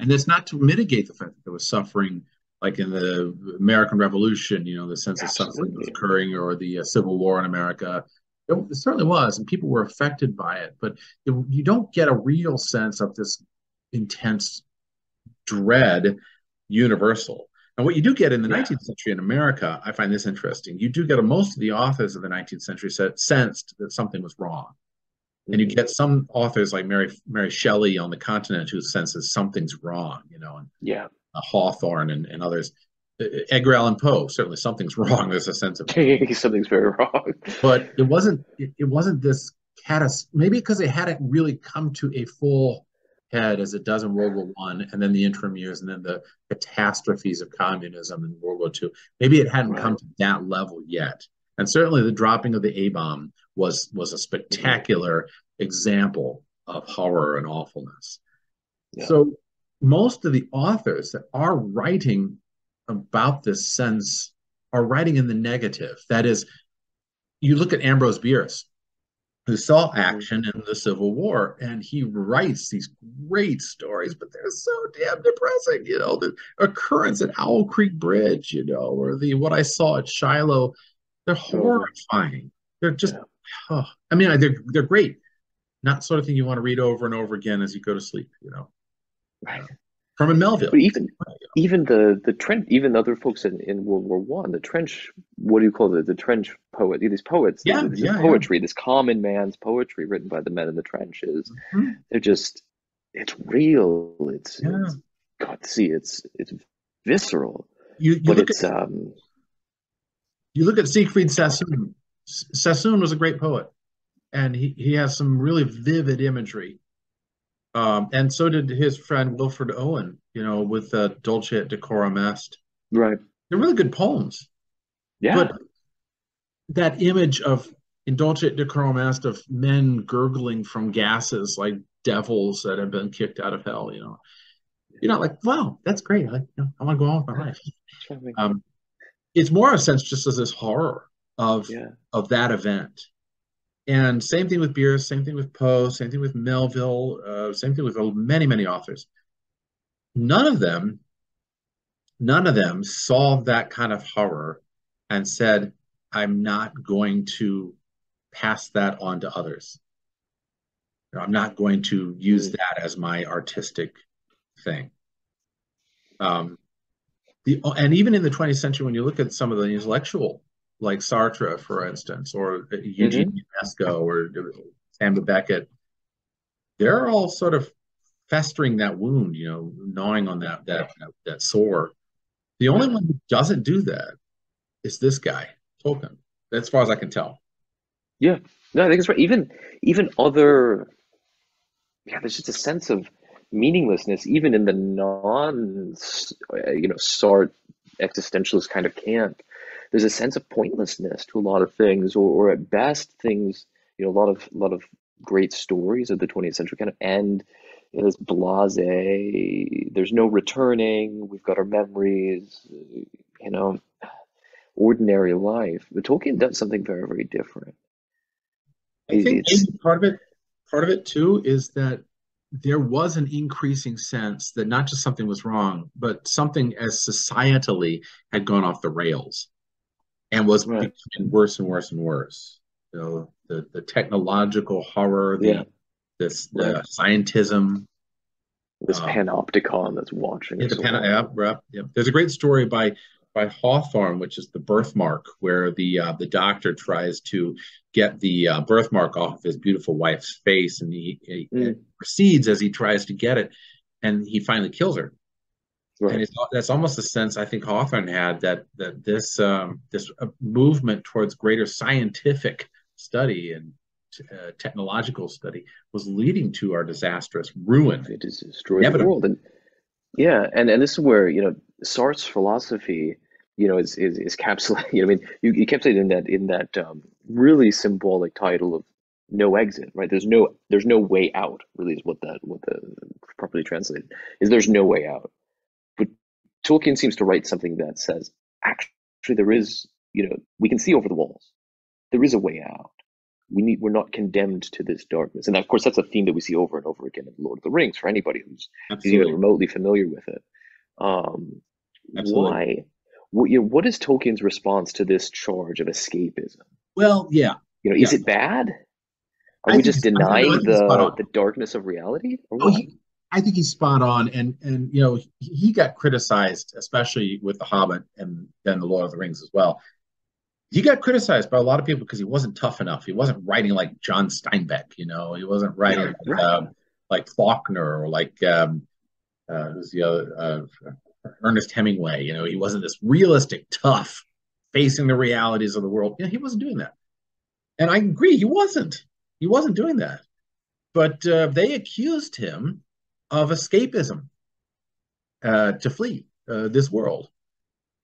And that's not to mitigate the fact that there was suffering like in the American Revolution, you know, the sense Absolutely. of something was occurring, or the uh, Civil War in America. It, it, certainly was, and people were affected by it. But it, you don't get a real sense of this intense dread universal. And what you do get in the yeah. 19th century in America, I find this interesting. You do get a, most of the authors of the 19th century said, sensed that something was wrong. And you get some authors like Mary Mary Shelley on the continent who senses something's wrong, you know. And yeah. Hawthorne and, and others. Edgar Allan Poe, certainly something's wrong. There's a sense of something's very wrong. but it wasn't it, it wasn't this catas maybe because it hadn't really come to a full head as it does in World War One and then the interim years and then the catastrophes of communism in World War Two. Maybe it hadn't right. come to that level yet. And certainly the dropping of the A bomb was was a spectacular mm-hmm. example of horror and awfulness. Yeah. So most of the authors that are writing about this sense are writing in the negative. That is, you look at Ambrose Bierce, who saw action in the Civil War, and he writes these great stories, but they're so damn depressing. You know, the occurrence at Owl Creek Bridge, you know, or the what I saw at Shiloh, they're horrifying. They're just, oh, I mean, they're they're great. Not sort of thing you want to read over and over again as you go to sleep. You know. Right. Herman Melville. But even even the the trench, even other folks in, in World War One, the trench, what do you call it? The trench poet, these poets, yeah, this yeah, poetry, yeah. this common man's poetry written by the men in the trenches. Mm-hmm. They're just, it's real. It's, yeah. it's God, see, it's it's visceral. You, you look at um, you look at Siegfried Sassoon. Sassoon was a great poet, and he, he has some really vivid imagery um, and so did his friend Wilfred Owen, you know, with uh, Dulce et Decorum Est. Right. They're really good poems. Yeah. But that image of in Dulce et Decorum Est of men gurgling from gases like devils that have been kicked out of hell, you know, you're not like, wow, that's great. I, you know, I want to go on with my life. Um, it's more of a sense just as this horror of yeah. of that event And same thing with Bierce, same thing with Poe, same thing with Melville, uh, same thing with many, many authors. None of them, none of them saw that kind of horror and said, I'm not going to pass that on to others. I'm not going to use mm. that as my artistic thing. Um, the, and even in the 20th century, when you look at some of the intellectual, like Sartre, for instance, or Eugene mm-hmm. Ionesco or Samuel Beckett, they're all sort of festering that wound, you know, gnawing on that that that, that sore. The only one who doesn't do that is this guy, Tolkien. As far as I can tell. Yeah, no, I think it's right. Even even other, yeah, there's just a sense of meaninglessness, even in the non, you know, Sartre existentialist kind of camp. There's a sense of pointlessness to a lot of things, or, or at best, things, you know, a lot of a lot of great stories of the 20th century kind of end as blase. There's no returning. We've got our memories, you know, ordinary life. But Tolkien does something very, very different. I think part of it, part of it too, is that there was an increasing sense that not just something was wrong, but something as societally had gone off the rails and was right. becoming worse and worse and worse. You know, the, the technological horror, the yeah. this the scientism. This um, panopticon that's watching. Yeah, the pan-. There's a great story by by Hawthorne, which is the birthmark, where the uh, the doctor tries to get the uh, birthmark off his beautiful wife's face, and he, he mm. proceeds as he tries to get it, and he finally kills her. Right. And that's almost a sense I think Hawthorne had that that this um, this uh, movement towards greater scientific study and uh, technological study was leading to our disastrous ruin. It is destroying the world, and yeah, and and this is where you know Sartre's philosophy you know, is is, is capsulated. You know, I mean, you, you capsulate in that in that um, really symbolic title of no exit, right? There's no there's no way out. Really, is what that what the properly translated is. There's no way out. Tolkien seems to write something that says actually there is. You know, we can see over the walls. There is a way out. We need. We're not condemned to this darkness, and of course, that's a theme that we see over and over again in Lord of the Rings for anybody who's, who's even remotely familiar with it. Um, why? what, you know, what is Tolkien's response to this charge of escapism? Well, yeah. You know, yeah. is it bad? Are I we just denying the the darkness of reality? Oh, he, I think he's spot on, and and you know he got criticized, especially with The Hobbit and then The Lord of the Rings as well. He got criticized by a lot of people because he wasn't tough enough. He wasn't writing like John Steinbeck, you know. He wasn't writing yeah, right. um, like Faulkner or like um, uh, who's the other uh, Ernest Hemingway. You know, he wasn't this realistic, tough, facing the realities of the world. You know, he wasn't doing that. And I agree, he wasn't. He wasn't doing that. But uh, they accused him of escapism uh, to flee uh, this world.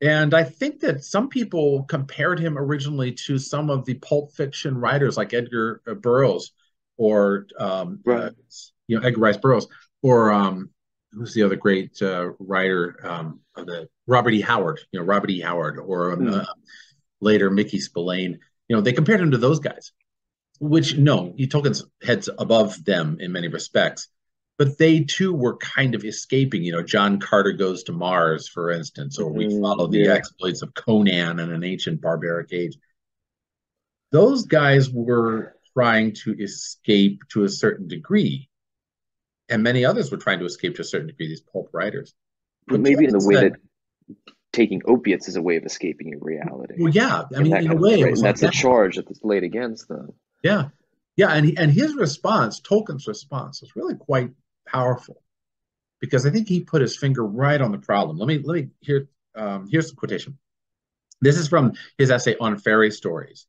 And I think that some people compared him originally to some of the pulp fiction writers like Edgar Burroughs or um, right. you know Edgar Rice Burroughs or um, who's the other great uh, writer um, of the Robert E. Howard, you know, Robert E. Howard, or um, mm. uh, later Mickey Spillane. You know, they compared him to those guys, which no, he Tolkien's heads above them in many respects, but they too were kind of escaping. You know, John Carter goes to Mars, for instance, or we mm, follow the yeah. exploits of Conan in an ancient barbaric age. Those guys were trying to escape to a certain degree and many others were trying to escape to a certain degree. These pulp writers, but maybe in the way that taking opiates is a way of escaping your reality. Well, yeah, I mean, in a way, that's like a that. charge that's laid against them. Yeah, yeah, and he, and his response, Tolkien's response, was really quite powerful because I think he put his finger right on the problem. Let me let me here. Um, here's the quotation. This is from his essay on fairy stories.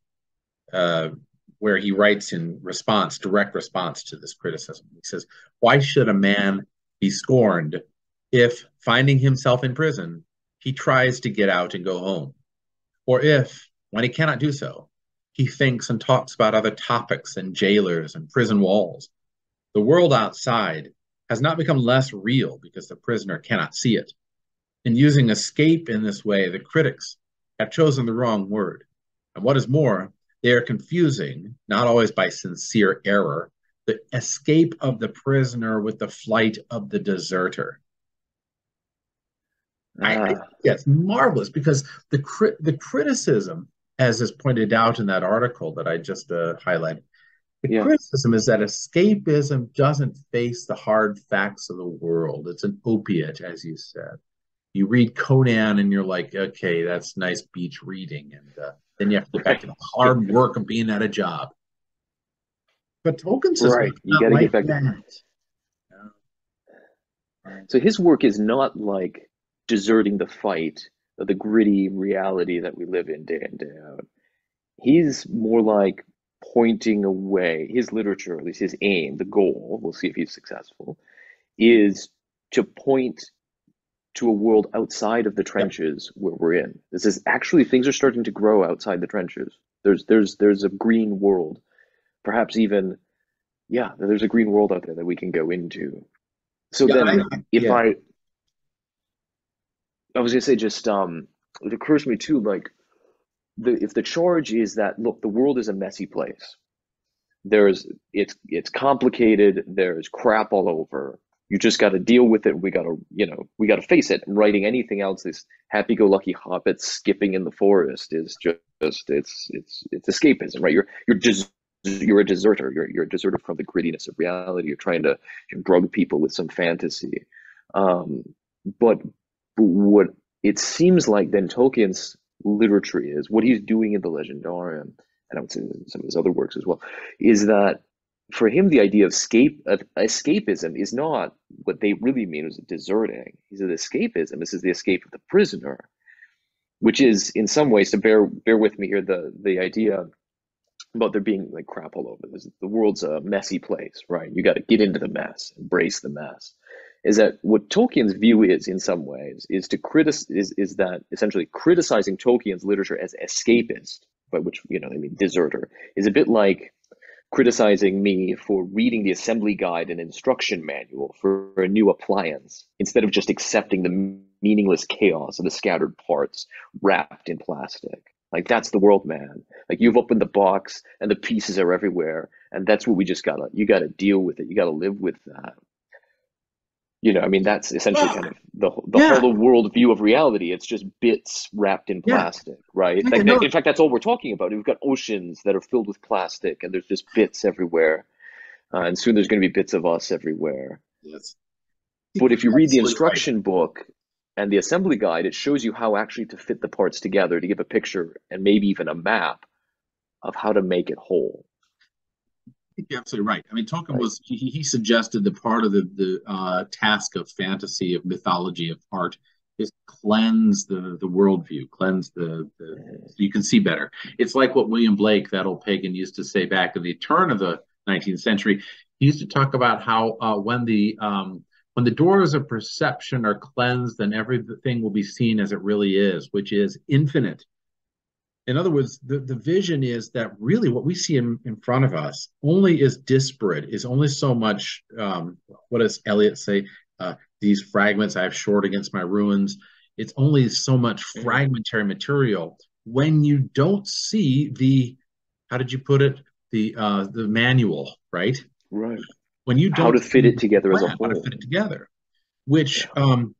Uh, where he writes in response, direct response to this criticism. He says, Why should a man be scorned if, finding himself in prison, he tries to get out and go home? Or if, when he cannot do so, he thinks and talks about other topics and jailers and prison walls? The world outside has not become less real because the prisoner cannot see it. In using escape in this way, the critics have chosen the wrong word. And what is more, they are confusing, not always by sincere error, the escape of the prisoner with the flight of the deserter. I, I, Ah, it's marvelous because the cri- the criticism, as is pointed out in that article that I just uh, highlighted, the Yeah. criticism is that escapism doesn't face the hard facts of the world. It's an opiate, as you said. You read Conan and you're like, okay, that's nice beach reading, and uh, then you have to get back to the hard work of being at a job. But Tolkien's Right. You gotta like get back- that. So his work is not like deserting the fight of the gritty reality that we live in day in, day out. He's more like pointing away. His literature, at least his aim, the goal, we'll see if he's successful, is to point to a world outside of the trenches where we're in. This is actually things are starting to grow outside the trenches. There's there's there's a green world. Perhaps even yeah, there's a green world out there that we can go into. So Yeah, then I- if yeah. I I was gonna say just um it occurs to me too like the if the charge is that look the world is a messy place there's it's it's complicated there's crap all over you just got to deal with it we got to you know we got to face it. Writing anything else this happy-go-lucky hobbit skipping in the forest is just it's it's it's escapism right? You're you're just you're a deserter you're you're a deserter from the grittiness of reality you're trying to you know, drug people with some fantasy. Um but but what it seems like then Tolkien's literature is, what he's doing in the Legendarium, and I would say some of his other works as well, is that for him the idea of escape of escapism is not what they really mean as deserting. He said escapism. This is the escape of the prisoner, which is in some ways to bear bear with me here the the idea about there being like crap all over. This, the world's a messy place, right? You got to get into the mess, embrace the mess is that what Tolkien's view is in some ways is to critic is, is that essentially criticizing Tolkien's literature as escapist, by which you know I mean deserter, is a bit like criticizing me for reading the assembly guide and instruction manual for a new appliance instead of just accepting the meaningless chaos of the scattered parts wrapped in plastic. Like that's the world, man. Like you've opened the box and the pieces are everywhere, and that's what we just gotta you gotta deal with it. You gotta live with that. You know, I mean, that's essentially Well, kind of the the yeah. whole world view of reality. It's just bits wrapped in Yeah. plastic, right? Like, in fact, that's all we're talking about. We've got oceans that are filled with plastic, and there's just bits everywhere, uh, and soon there's going to be bits of us everywhere. Yes. But if you read the Absolutely right. instruction book and the assembly guide, it shows you how actually to fit the parts together to give a picture and maybe even a map of how to make it whole. I think you're absolutely right. I mean, Tolkien Right. was he, he suggested that part of the the uh, task of fantasy, of mythology, of art is cleanse the the worldview, cleanse the, the so you can see better. It's like what William Blake, that old pagan, used to say back in the turn of the 19th century. He used to talk about how uh, when the um, when the doors of perception are cleansed, then everything will be seen as it really is, which is infinite. In other words, the, the vision is that really what we see in, in front of us only is disparate, is only so much, um, what does Eliot say? Uh, these fragments I have shored against my ruins. It's only so much fragmentary material. When you don't see the, how did you put it? The uh, the manual, right? Right. When you don't How to fit it together as a plan, how to fit it together, which um,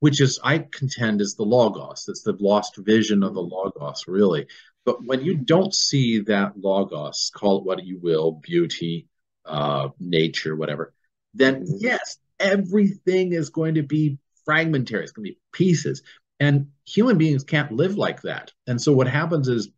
which is I contend is the logos. It's the lost vision of the logos, really. But when you don't see that logos, call it what you will, beauty, uh, nature, whatever, then Mhm. yes, everything is going to be fragmentary. It's going to be pieces, and human beings can't live like that. And so what happens is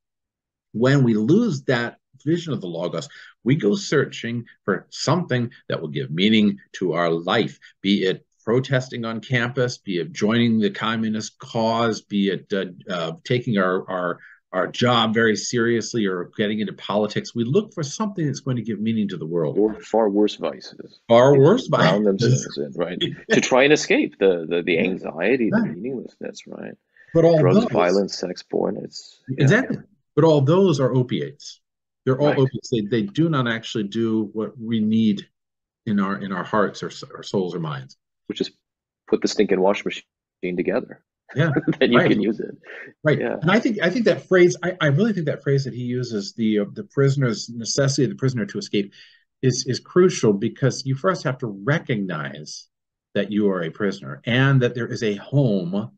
when we lose that vision of the logos we go searching for something that will give meaning to our life be it protesting on campus be it joining the communist cause be it uh, uh, taking our, our our job very seriously or getting into politics we look for something that's going to give meaning to the world Or far worse vices. far worse drown themselves in, right? to try and escape the, the, the anxiety, the meaninglessness, right? but all Drugs, those, violence, sex, porn. It's exactly but all those are opiates they're all Right. opiates they, they do not actually do what we need in our in our hearts or our souls or minds which is put the stinking wash machine together. yeah, then you right. can use it. Right. Yeah. And I think I think that phrase I, I really think that phrase that he uses the uh, the prisoner's necessity of the prisoner to escape is is crucial because you first have to recognize that you are a prisoner and that there is a home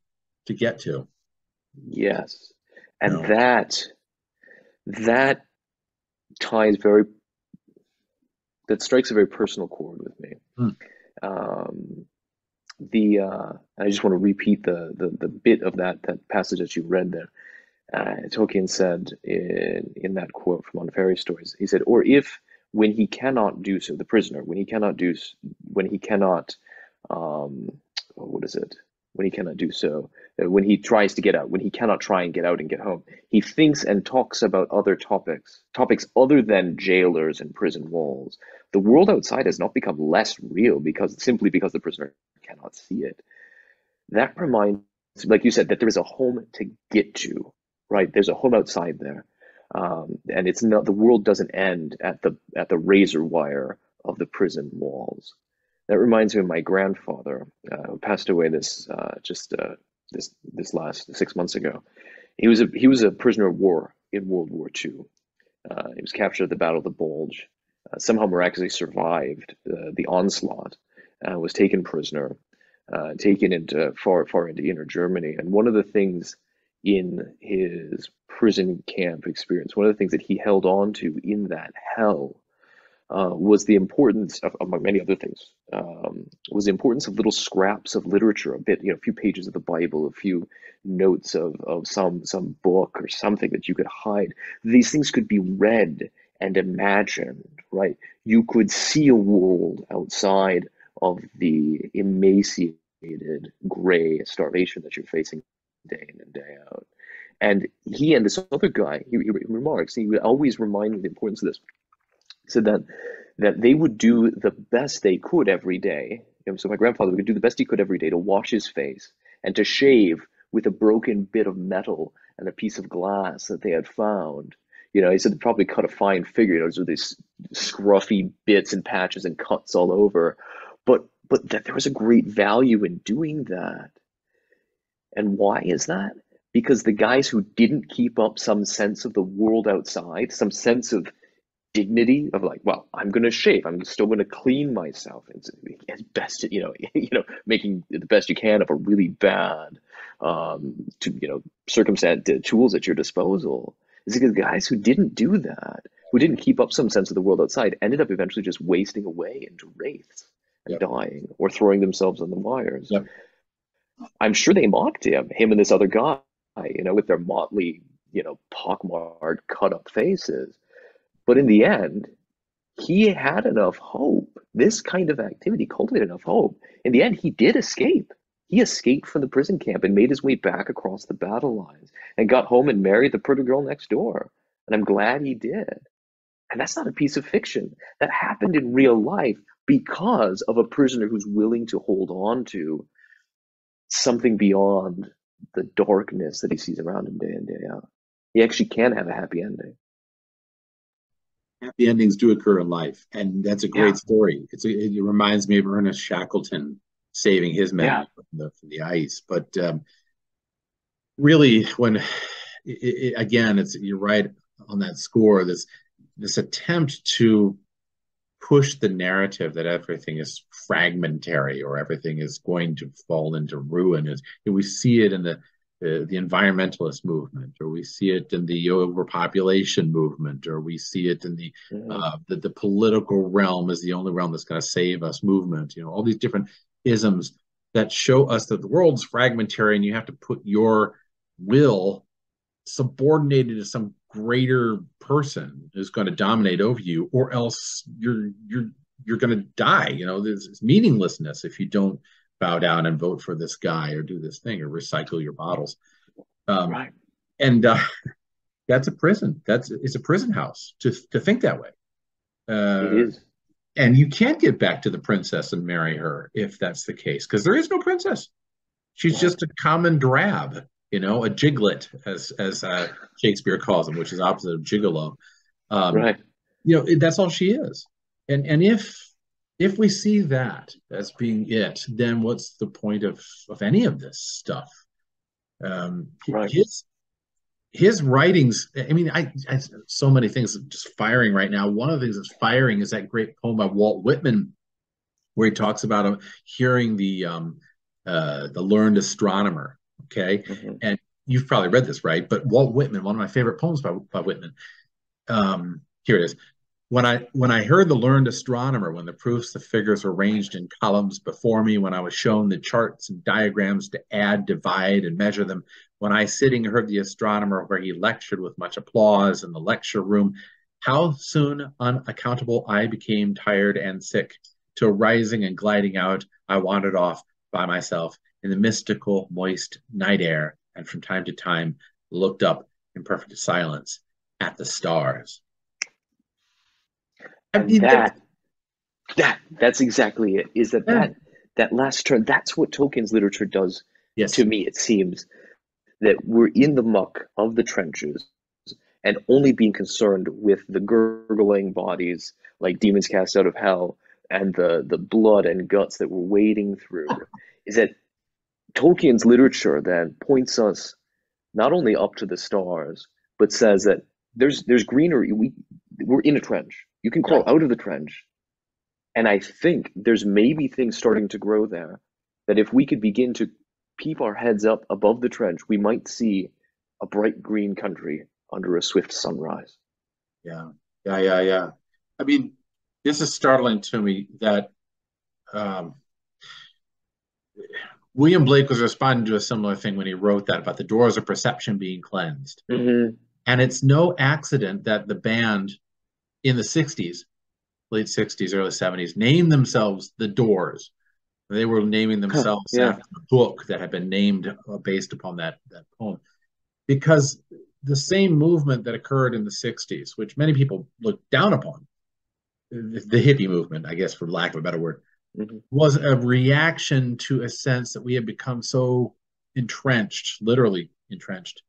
to get to. Yes. And No. that that ties very that strikes a very personal chord with me. Hmm. Um, the uh, I just want to repeat the, the the bit of that that passage that you read there. Uh, Tolkien said in in that quote from On Fairy Stories, he said, "Or if when he cannot do so, the prisoner, when he cannot do when he cannot, um, what is it? When he cannot do so, uh, when he tries to get out, when he cannot try and get out and get home, he thinks and talks about other topics, topics other than jailers and prison walls. The world outside has not become less real because simply because the prisoner cannot see it. That reminds, like you said, that there is a home to get to, right? There's a home outside there, um, and it's not the world doesn't end at the at the razor wire of the prison walls. That reminds me of my grandfather, uh, who passed away this uh, just uh, this this last six months ago. He was a he was a prisoner of war in World War II. Uh, he was captured at the Battle of the Bulge. Uh, somehow miraculously survived uh, the onslaught. Uh, was taken prisoner, uh, taken into far far into inner Germany. And one of the things in his prison camp experience, one of the things that he held on to in that hell uh, was the importance of, among many other things, um, was the importance of little scraps of literature, a bit, you know, a few pages of the Bible, a few notes of, of some some book or something that you could hide. These things could be read and imagined, right? You could see a world outside of the emaciated, gray starvation that you're facing day in and day out. And he and this other guy, he, he remarks, he would always remind me the importance of this said that that they would do the best they could every day. Know, so my grandfather would do the best he could every day to wash his face and to shave with a broken bit of metal and a piece of glass that they had found. You know, he said they probably cut a fine figure. You know, so these scruffy bits and patches and cuts all over, but but that there was a great value in doing that. And why is that? Because the guys who didn't keep up some sense of the world outside, some sense of dignity of like, well, I'm going to shave. I'm still going to clean myself. It's as best, you know, you know, making the best you can of a really bad, um, to you know, circumstance tools at your disposal. Is because guys who didn't do that, who didn't keep up some sense of the world outside, ended up eventually just wasting away into wraiths Yep. dying or throwing themselves on the wires. Yep. I'm sure they mocked him, him and this other guy, you know, with their motley, you know, pockmarked, cut up faces. But in the end, he had enough hope. This kind of activity cultivated enough hope. In the end, he did escape. He escaped from the prison camp and made his way back across the battle lines and got home and married the pretty girl next door. And I'm glad he did. And that's not a piece of fiction. That happened in real life because of a prisoner who's willing to hold on to something beyond the darkness that he sees around him day in, day out. He actually can have a happy ending. happy endings do occur in life, and that's a great Yeah. story. It's a, it reminds me of Ernest Shackleton saving his men Yeah. from, the, from the ice. But um, really, when it, it, again, it's you're right on that score. This this attempt to push the narrative that everything is fragmentary or everything is going to fall into ruin is we see it in the the, the environmentalist movement, or we see it in the overpopulation movement, or we see it in the Mhm. uh, the, the political realm is the only realm that's going to save us movement. You know, all these different isms that show us that the world's fragmentary and you have to put your will subordinated to some greater person is going to dominate over you, or else you're you're you're going to die. You know, there's it's meaninglessness if you don't bow down and vote for this guy or do this thing or recycle your bottles. Um, Right. and uh, that's a prison. That's it's a prison house to to think that way. Uh, It is. and you can't get back to the princess and marry her if that's the case, because there is no princess. She's Right. just a common drab, you know, a giglet, as as uh, Shakespeare calls them, which is opposite of gigolo. Um, right. You know, that's all she is. And and if if we see that as being it, then what's the point of of any of this stuff? Um, Right. his his writings. I mean, I, I so many things just firing right now. One of the things that's firing is that great poem by Walt Whitman, where he talks about him hearing the um, uh, the learned astronomer. Okay, Mhm. you've probably read this, right? But Walt Whitman, one of my favorite poems by, by Whitman. Um, here it is. When I when I heard the learned astronomer, when the proofs, the figures were ranged in columns before me, when I was shown the charts and diagrams to add, divide, and measure them, when I sitting heard the astronomer where he lectured with much applause in the lecture room, how soon unaccountable I became tired and sick. Till rising and gliding out, I wandered off by myself in the mystical, moist night air, and from time to time looked up in perfect silence at the stars. I mean, that, that, that's exactly it. Is that Yeah. that that last turn? That's what Tolkien's literature does yes, to me. It seems that we're in the muck of the trenches, and only being concerned with the gurgling bodies like demons cast out of hell, and the the blood and guts that we're wading through. is that Tolkien's literature then points us not only up to the stars, but says that there's there's greenery. We we're in a trench. You can crawl out of the trench. And I think there's maybe things starting to grow there that if we could begin to peep our heads up above the trench, we might see a bright green country under a swift sunrise. yeah, yeah, yeah, yeah. I mean, this is startling to me that um, William Blake was responding to a similar thing when he wrote that about the doors of perception being cleansed. Mm-hmm. And it's no accident that the band in the 60s, late 60s, early 70s, named themselves the Doors. They were naming themselves yeah. after a book that had been named uh, based upon that, that poem. Because the same movement that occurred in the 60s, which many people look down upon, the, the hippie movement, I guess, for lack of a better word, Mhm. was a reaction to a sense that we had become so entrenched, literally entrenched,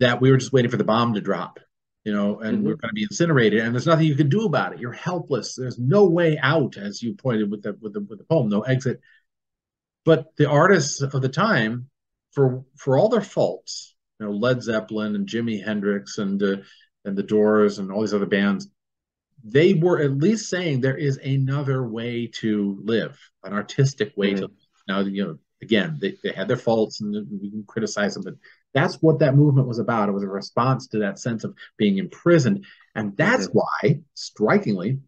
that we were just waiting for the bomb to drop, you know, and we we're going to be incinerated, and there's nothing you can do about it. You're helpless. There's no way out, as you pointed with the with the with the poem, no exit. But the artists of the time, for for all their faults, you know, Led Zeppelin and Jimi Hendrix and uh, and the Doors and all these other bands, they were at least saying there is another way to live, an artistic way to Mhm. live. Now, you know, again, they, they had their faults and we can criticize them, but that's what that movement was about. It was a response to that sense of being imprisoned. And that's Mhm. why, strikingly,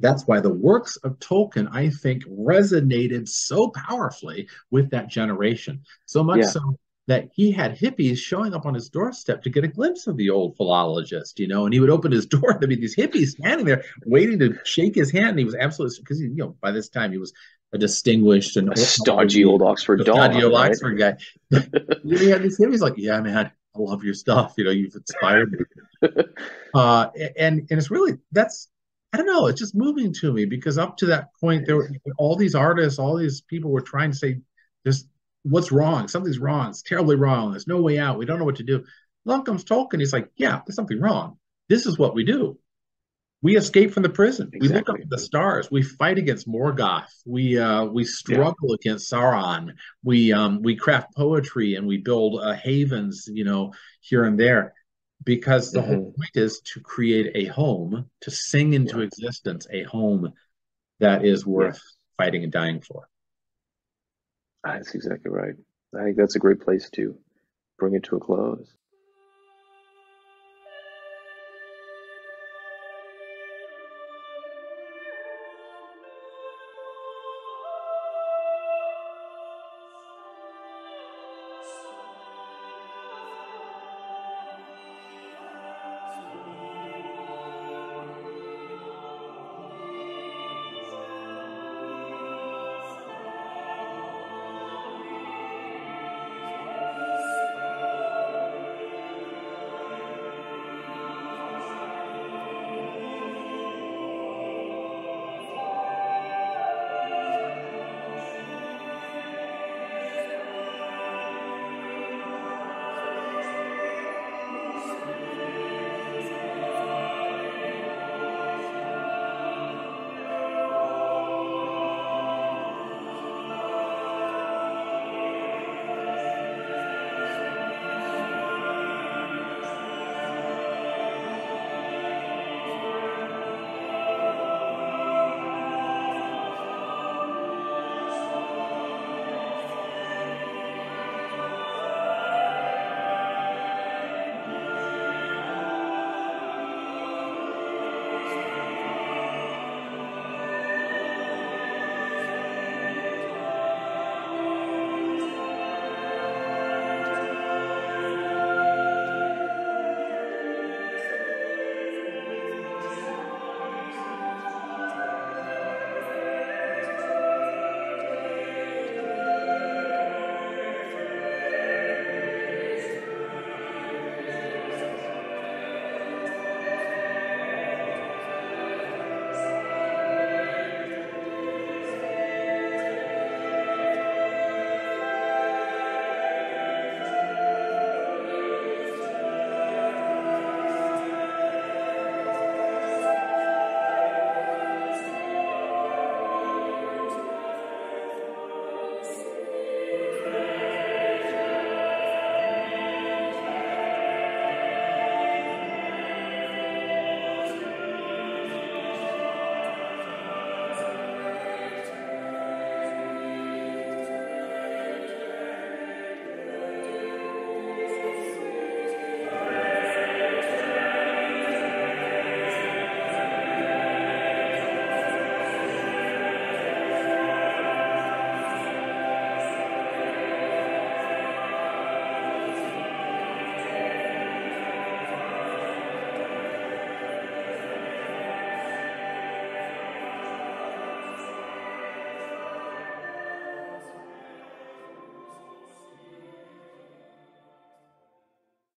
that's why the works of Tolkien, I think, resonated so powerfully with that generation. So much Yeah. so that he had hippies showing up on his doorstep to get a glimpse of the old philologist, you know, and he would open his door. There'd be these hippies standing there waiting to shake his hand. And he was absolutely because you know by this time he was a distinguished and A stodgy old Oxford dog. stodgy old right? Oxford guy. he had these hippies like, yeah, man, I love your stuff. You know, you've inspired me. uh, and and it's really that's I don't know. It's just moving to me because up to that point, there were all these artists, all these people were trying to say, "This what's wrong? Something's wrong. It's terribly wrong. There's no way out. We don't know what to do." Along comes Tolkien. He's like, "Yeah, there's something wrong. This is what we do. We escape from the prison. We look up at the stars. We fight against Morgoth. We uh, we struggle against Sauron. We um, we craft poetry and we build uh, havens, you know, here and there." Because the whole Mhm. point is to create a home, to sing into Yeah. existence a home that is worth fighting and dying for. That's exactly right. I think that's a great place to bring it to a close.